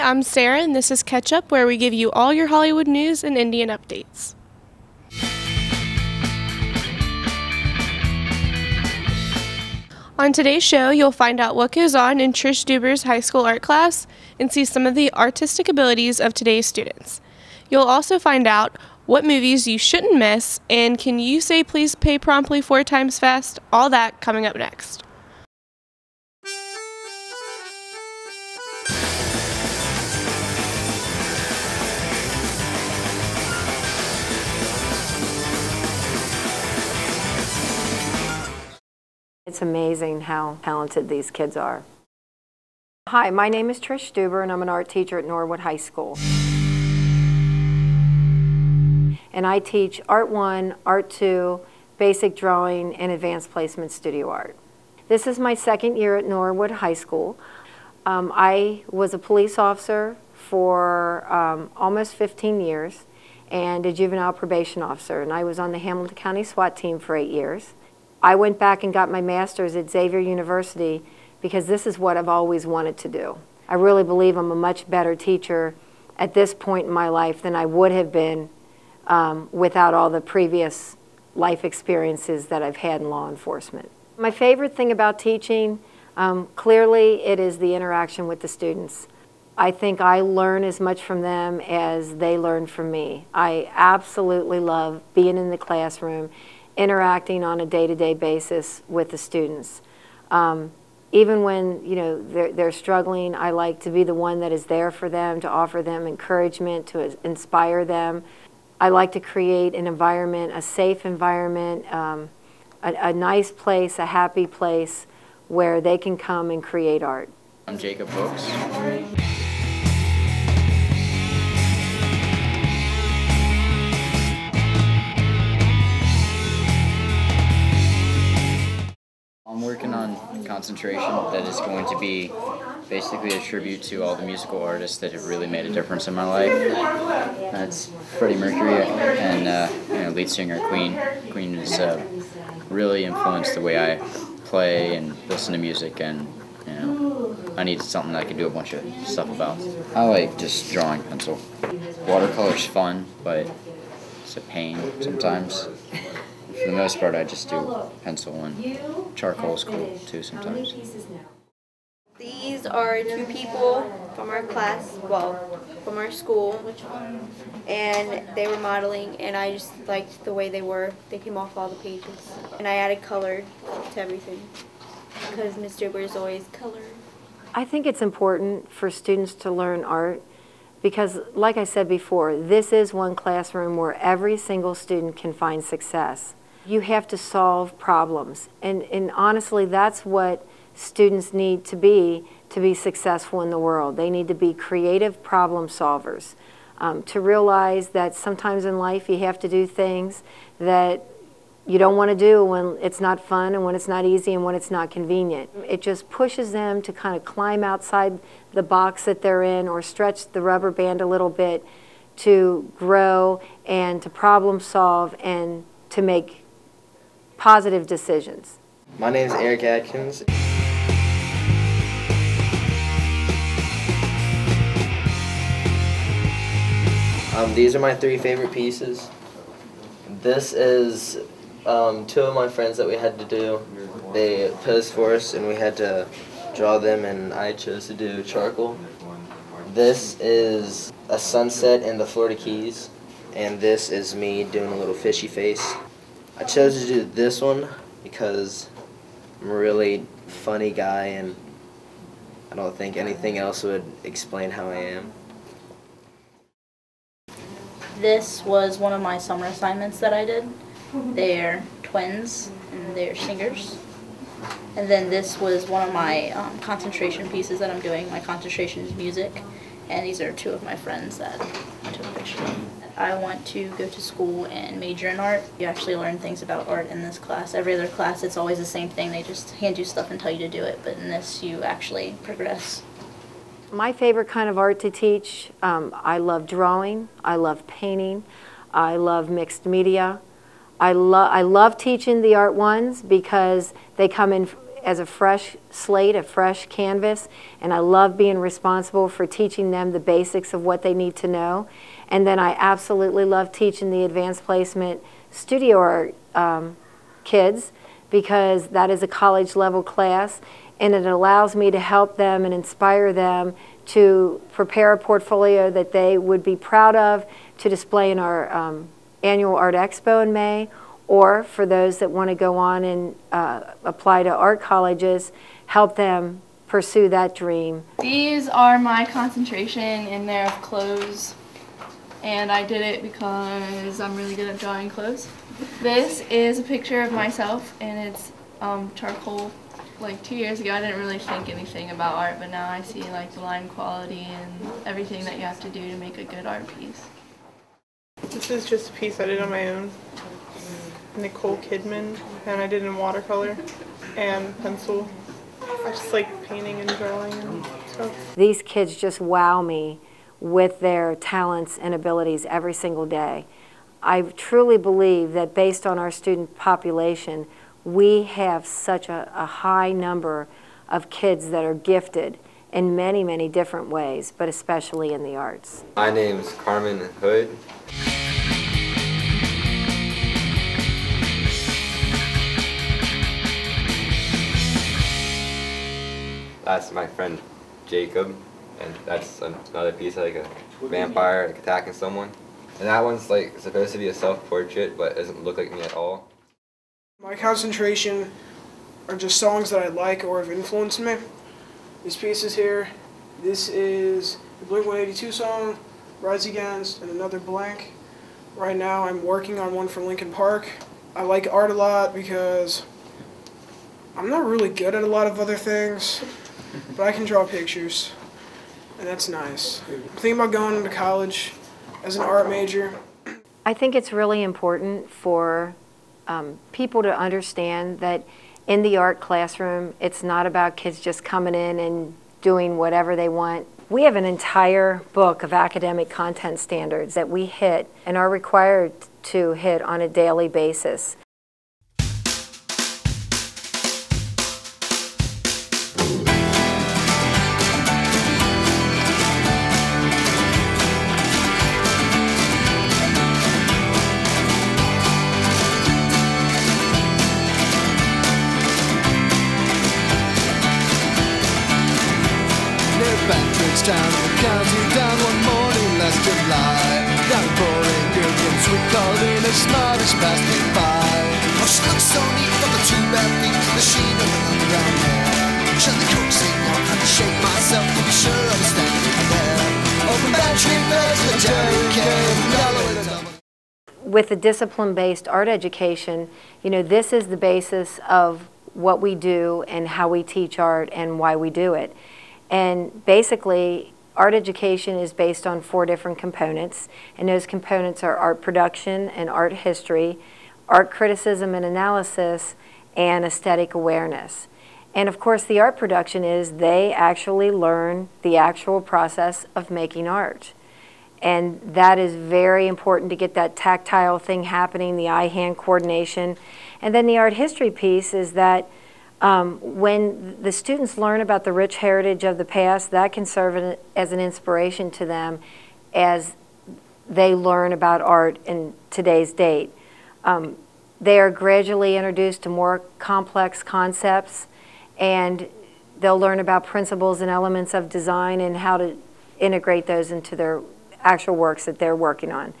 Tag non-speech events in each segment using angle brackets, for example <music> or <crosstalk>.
I'm Sarah, and this is Catch Up, where we give you all your Hollywood news and Indian updates. On today's show, you'll find out what goes on in Trish Duber's high school art class and see some of the artistic abilities of today's students. You'll also find out what movies you shouldn't miss and can you say please pay promptly four times fast? All that coming up next. It's amazing how talented these kids are. Hi, my name is Trish Stuber and I'm an art teacher at Norwood High School. And I teach Art 1, Art 2, Basic Drawing, and Advanced Placement Studio Art. This is my second year at Norwood High School. Um, I was a police officer for um, almost 15 years and a juvenile probation officer, and I was on the Hamilton County SWAT team for eight years. I went back and got my master's at Xavier University because this is what I've always wanted to do. I really believe I'm a much better teacher at this point in my life than I would have been um, without all the previous life experiences that I've had in law enforcement. My favorite thing about teaching, um, clearly, it is the interaction with the students. I think I learn as much from them as they learn from me. I absolutely love being in the classroom interacting on a day-to-day basis with the students. Um, even when you know they're, they're struggling, I like to be the one that is there for them, to offer them encouragement, to inspire them. I like to create an environment, a safe environment, um, a, a nice place, a happy place where they can come and create art. I'm Jacob Brooks. Concentration that is going to be basically a tribute to all the musical artists that have really made a difference in my life. That's Freddie Mercury and uh, you know, lead singer Queen. Queen has uh, really influenced the way I play and listen to music and you know, I needed something that I could do a bunch of stuff about. I like just drawing pencil. Watercolor's fun, but it's a pain sometimes the most part, I just do pencil and charcoal is cool too sometimes. These are two people from our class, well, from our school, and they were modeling, and I just liked the way they were. They came off all the pages, and I added color to everything because Ms. Duber is always color. I think it's important for students to learn art because, like I said before, this is one classroom where every single student can find success you have to solve problems. And, and honestly, that's what students need to be to be successful in the world. They need to be creative problem solvers. Um, to realize that sometimes in life you have to do things that you don't want to do when it's not fun and when it's not easy and when it's not convenient. It just pushes them to kind of climb outside the box that they're in or stretch the rubber band a little bit to grow and to problem solve and to make positive decisions. My name is Eric Atkins. Um, these are my three favorite pieces. This is um, two of my friends that we had to do. They posed for us and we had to draw them and I chose to do charcoal. This is a sunset in the Florida Keys and this is me doing a little fishy face. I chose to do this one because I'm a really funny guy and I don't think anything else would explain how I am. This was one of my summer assignments that I did. They're twins and they're singers. And then this was one of my um, concentration pieces that I'm doing. My concentration is music. And these are two of my friends that I took a picture of. I want to go to school and major in art. You actually learn things about art in this class. Every other class, it's always the same thing. They just hand you stuff and tell you to do it. But in this, you actually progress. My favorite kind of art to teach, um, I love drawing, I love painting, I love mixed media. I, lo I love teaching the art ones because they come in as a fresh slate, a fresh canvas, and I love being responsible for teaching them the basics of what they need to know. And then I absolutely love teaching the advanced placement studio art um, kids because that is a college level class and it allows me to help them and inspire them to prepare a portfolio that they would be proud of to display in our um, annual art expo in May or for those that want to go on and uh, apply to art colleges, help them pursue that dream. These are my concentration in their clothes and I did it because I'm really good at drawing clothes. This is a picture of myself and it's um, charcoal. Like two years ago I didn't really think anything about art but now I see like the line quality and everything that you have to do to make a good art piece. This is just a piece I did on my own. Nicole Kidman, and I did in watercolor and pencil. I just like painting and drawing and stuff. These kids just wow me with their talents and abilities every single day. I truly believe that based on our student population, we have such a, a high number of kids that are gifted in many, many different ways, but especially in the arts. My name is Carmen Hood. That's my friend Jacob, and that's another piece like a vampire like attacking someone. And that one's like supposed to be a self-portrait, but doesn't look like me at all. My concentration are just songs that I like or have influenced me. These pieces here, this is the Blink-182 song, Rise Against, and another blank. Right now I'm working on one for Linkin Park. I like art a lot because I'm not really good at a lot of other things, but I can draw pictures, and that's nice. Thinking about going into college as an art major. I think it's really important for um, people to understand that in the art classroom, it's not about kids just coming in and doing whatever they want. We have an entire book of academic content standards that we hit and are required to hit on a daily basis. With the discipline-based art education, you know, this is the basis of what we do and how we teach art and why we do it. And basically, art education is based on four different components, and those components are art production and art history, art criticism and analysis, and aesthetic awareness. And of course, the art production is they actually learn the actual process of making art. And that is very important to get that tactile thing happening, the eye-hand coordination. And then the art history piece is that um, when the students learn about the rich heritage of the past, that can serve as an inspiration to them as they learn about art in today's date. Um, they are gradually introduced to more complex concepts and they'll learn about principles and elements of design and how to integrate those into their actual works that they're working on.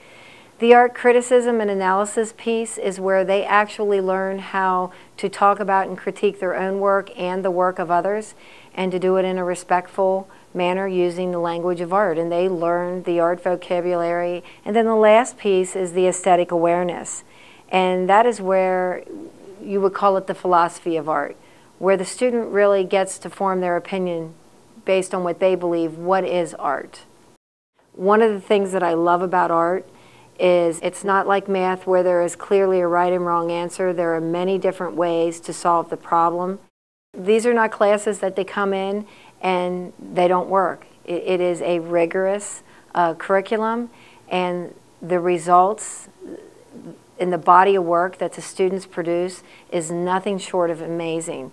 The art criticism and analysis piece is where they actually learn how to talk about and critique their own work and the work of others and to do it in a respectful manner using the language of art. And they learn the art vocabulary. And then the last piece is the aesthetic awareness. And that is where you would call it the philosophy of art, where the student really gets to form their opinion based on what they believe what is art. One of the things that I love about art is it's not like math where there is clearly a right and wrong answer. There are many different ways to solve the problem. These are not classes that they come in and they don't work. it, is a rigorous uh, curriculum and the results in the body of work that the students produce is nothing short of amazing.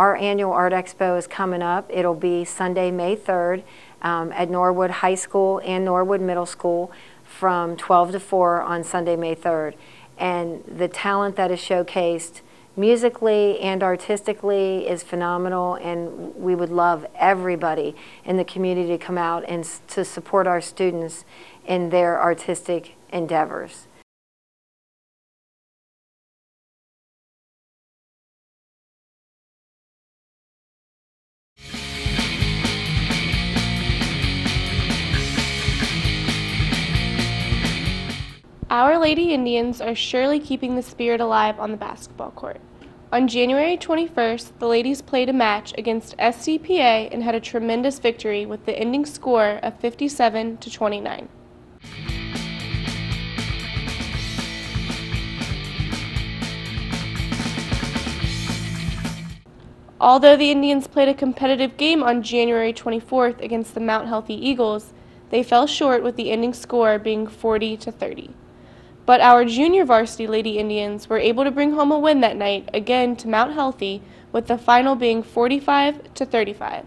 Our annual art expo is coming up. It'll be Sunday, May 3rd um, at Norwood High School and Norwood Middle School from 12 to 4 on Sunday, May 3rd. And the talent that is showcased musically and artistically is phenomenal and we would love everybody in the community to come out and to support our students in their artistic endeavors. Our Lady Indians are surely keeping the spirit alive on the basketball court. On January 21st, the ladies played a match against SCPA and had a tremendous victory with the ending score of 57 to 29. Although the Indians played a competitive game on January 24th against the Mount Healthy Eagles, they fell short with the ending score being 40 to 30. But our junior varsity Lady Indians were able to bring home a win that night again to Mount Healthy with the final being 45 to 35.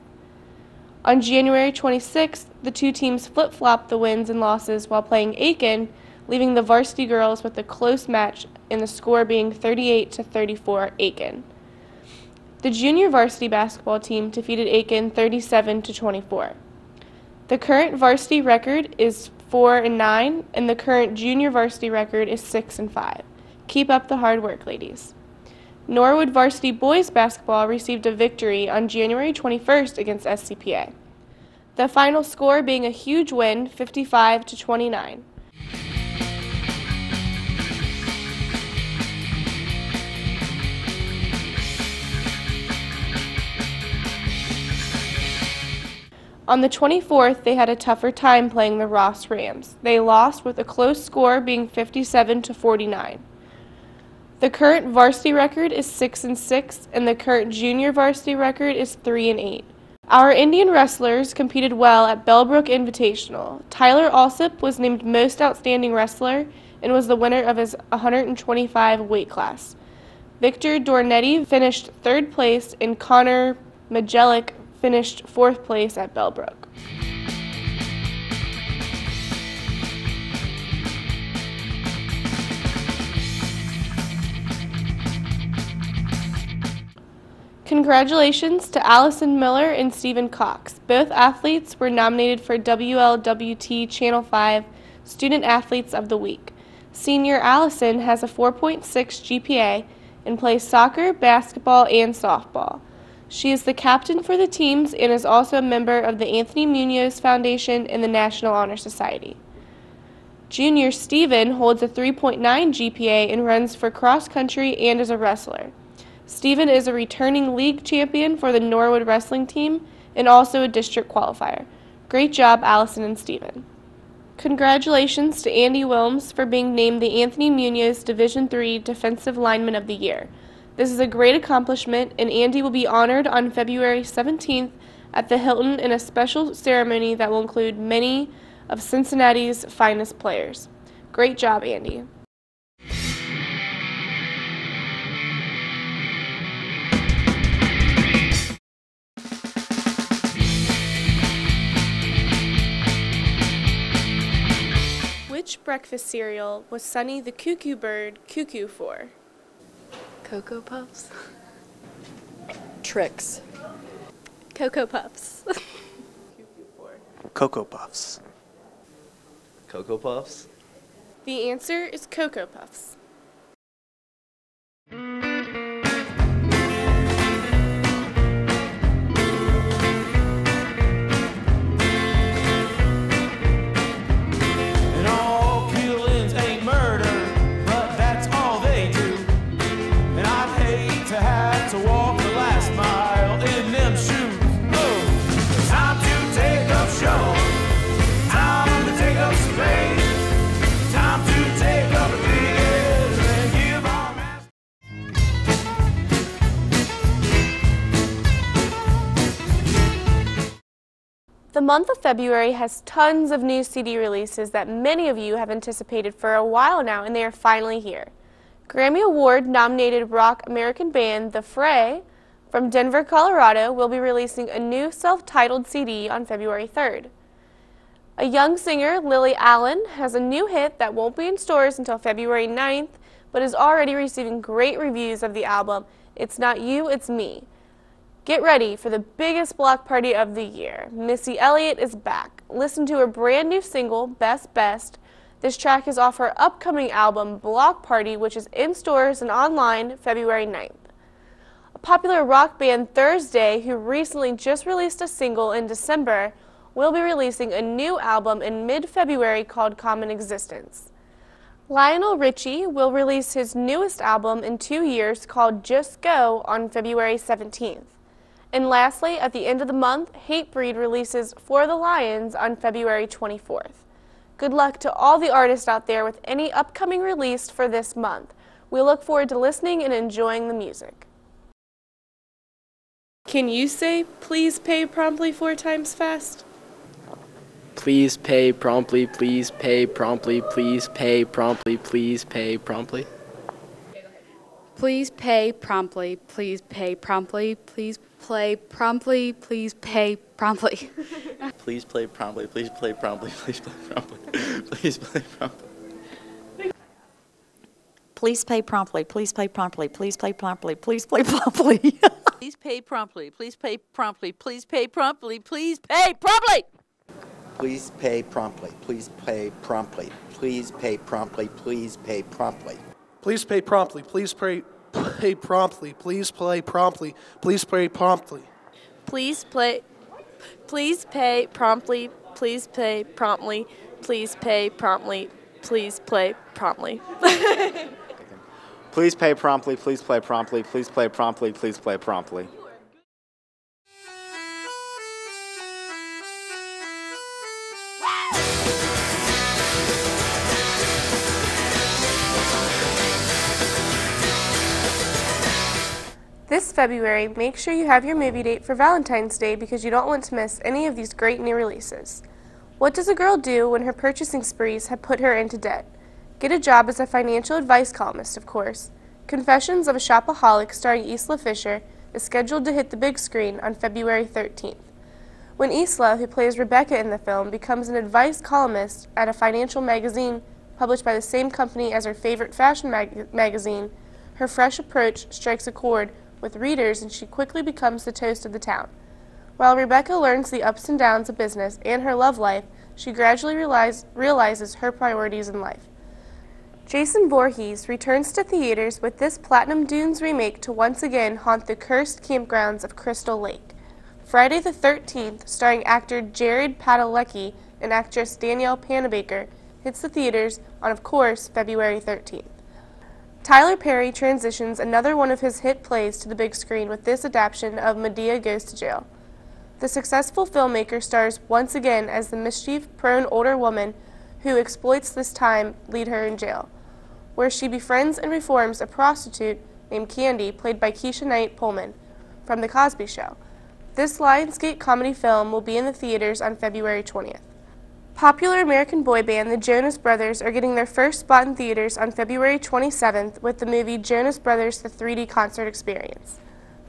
On January 26th, the two teams flip-flopped the wins and losses while playing Aiken, leaving the varsity girls with a close match in the score being 38 to 34 Aiken. The junior varsity basketball team defeated Aiken 37 to 24. The current varsity record is 4 and 9 and the current junior varsity record is 6 and 5. Keep up the hard work, ladies. Norwood varsity boys basketball received a victory on January 21st against SCPA. The final score being a huge win, 55 to 29. On the 24th, they had a tougher time playing the Ross Rams. They lost with a close score being 57 to 49. The current varsity record is 6 and 6 and the current junior varsity record is 3 and 8. Our Indian wrestlers competed well at Bellbrook Invitational. Tyler Alsip was named most outstanding wrestler and was the winner of his 125 weight class. Victor Dornetti finished third place and Connor Majellic finished fourth place at Bellbrook. Congratulations to Allison Miller and Stephen Cox. Both athletes were nominated for WLWT Channel 5 Student Athletes of the Week. Senior Allison has a 4.6 GPA and plays soccer, basketball, and softball. She is the captain for the teams and is also a member of the Anthony Munoz Foundation and the National Honor Society. Junior Steven holds a 3.9 GPA and runs for cross country and is a wrestler. Steven is a returning league champion for the Norwood wrestling team and also a district qualifier. Great job, Allison and Steven. Congratulations to Andy Wilms for being named the Anthony Munoz Division III Defensive Lineman of the Year. This is a great accomplishment, and Andy will be honored on February 17th at the Hilton in a special ceremony that will include many of Cincinnati's finest players. Great job, Andy. Which breakfast cereal was Sunny the Cuckoo Bird cuckoo for? Cocoa Puffs? Trix. Cocoa Puffs. <laughs> Cocoa Puffs. Cocoa Puffs? the answer is Cocoa Puffs. Month of February has tons of new CD releases that many of you have anticipated for a while now, and they are finally here. Grammy Award nominated rock American band The Fray from Denver, Colorado will be releasing a new self titled CD on February 3rd. A young singer, Lily Allen, has a new hit that won't be in stores until February 9th, but is already receiving great reviews of the album, It's Not You, It's Me. Get ready for the biggest block party of the year. Missy Elliott is back. Listen to her brand new single, Best Best. This track is off her upcoming album, Block Party, which is in stores and online February 9th. A popular rock band, Thursday, who recently just released a single in December, will be releasing a new album in mid February called Common Existence. Lionel Richie will release his newest album in two years called Just Go on February 17th. And lastly, at the end of the month, Hatebreed releases For the Lions on February 24th. Good luck to all the artists out there with any upcoming release for this month. We look forward to listening and enjoying the music. Can you say please pay promptly four times fast? Please pay promptly, please pay promptly, please pay promptly, please pay promptly. Please pay promptly, please pay promptly, please play promptly, please pay promptly. please play promptly, please play promptly, please play promptly, please play promptly. Please pay promptly, please pay promptly, please pay promptly, please pay promptly. please pay promptly, please pay promptly, please pay promptly, please pay promptly. Please pay promptly, please pay promptly, please pay promptly, please pay promptly. Please pay promptly, please pay pay promptly. Please play promptly. Please pay promptly. Please play. Please pay promptly. Please pay promptly. Please pay promptly. Please play promptly. Please pay promptly. Please play promptly. <laughs> Please play promptly. Please play promptly. This February, make sure you have your movie date for Valentine's Day because you don't want to miss any of these great new releases. What does a girl do when her purchasing sprees have put her into debt? Get a job as a financial advice columnist, of course. Confessions of a Shopaholic starring Isla Fisher is scheduled to hit the big screen on February 13th. When Isla, who plays Rebecca in the film, becomes an advice columnist at a financial magazine published by the same company as her favorite fashion mag- magazine, her fresh approach strikes a chord with readers and she quickly becomes the toast of the town. While Rebecca learns the ups and downs of business and her love life, she gradually realize, realizes her priorities in life. Jason Voorhees returns to theaters with this Platinum Dunes remake to once again haunt the cursed campgrounds of Crystal Lake. Friday the 13th, starring actor Jared Padalecki and actress Danielle Panabaker, hits the theaters on, of course, February 13th. Tyler Perry transitions another one of his hit plays to the big screen with this adaptation of Madea Goes to Jail. The successful filmmaker stars once again as the mischief prone older woman who exploits this time lead her in jail, where she befriends and reforms a prostitute named Candy, played by Keshia Knight Pulliam, from The Cosby Show. This Lionsgate comedy film will be in the theaters on February 20th. Popular American boy band the Jonas Brothers are getting their first spot in theaters on February 27th with the movie Jonas Brothers The 3D Concert Experience.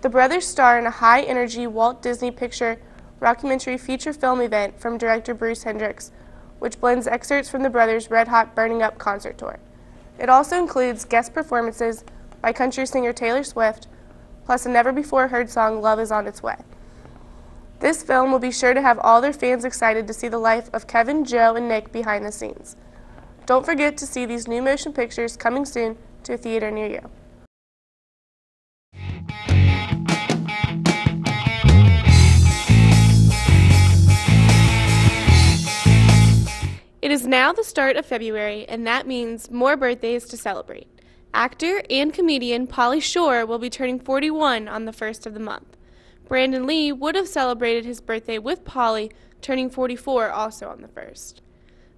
The brothers star in a high energy Walt Disney Picture documentary feature film event from director Bruce Hendricks, which blends excerpts from the brothers' Red Hot Burning Up concert tour. It also includes guest performances by country singer Taylor Swift, plus a never before heard song Love is on its way. This film will be sure to have all their fans excited to see the life of Kevin, Joe, and Nick behind the scenes. Don't forget to see these new motion pictures coming soon to a theater near you. It is now the start of February, and that means more birthdays to celebrate. Actor and comedian Pauly Shore will be turning 41 on the first of the month. Brandon Lee would have celebrated his birthday with Pauly, turning 44 also on the 1st.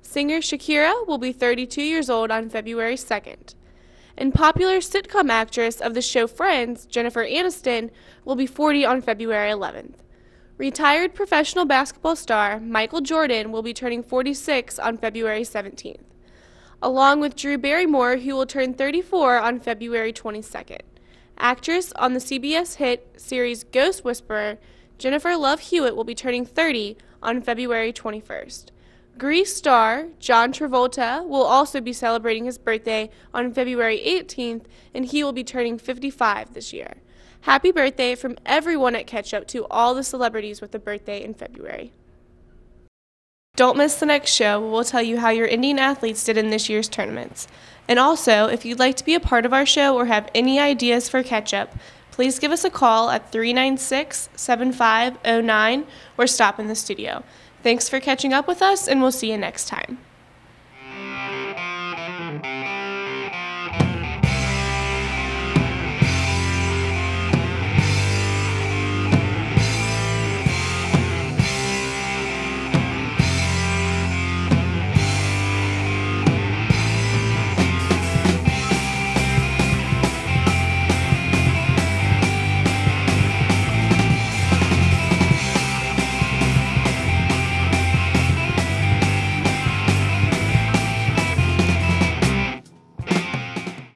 Singer Shakira will be 32 years old on February 2nd. And popular sitcom actress of the show Friends, Jennifer Aniston, will be 40 on February 11th. Retired professional basketball star Michael Jordan will be turning 46 on February 17th, along with Drew Barrymore, who will turn 34 on February 22nd. Actress on the CBS hit series Ghost Whisperer, Jennifer Love Hewitt will be turning 30 on February 21st. Grease star John Travolta will also be celebrating his birthday on February 18th, and he will be turning 55 this year. Happy birthday from everyone at Catch Up to all the celebrities with a birthday in February. Don't miss the next show. We'll tell you how your Indian athletes did in this year's tournaments. And also, if you'd like to be a part of our show or have any ideas for Catch Up, please give us a call at 396 7509 or stop in the studio. Thanks for catching up with us, and we'll see you next time.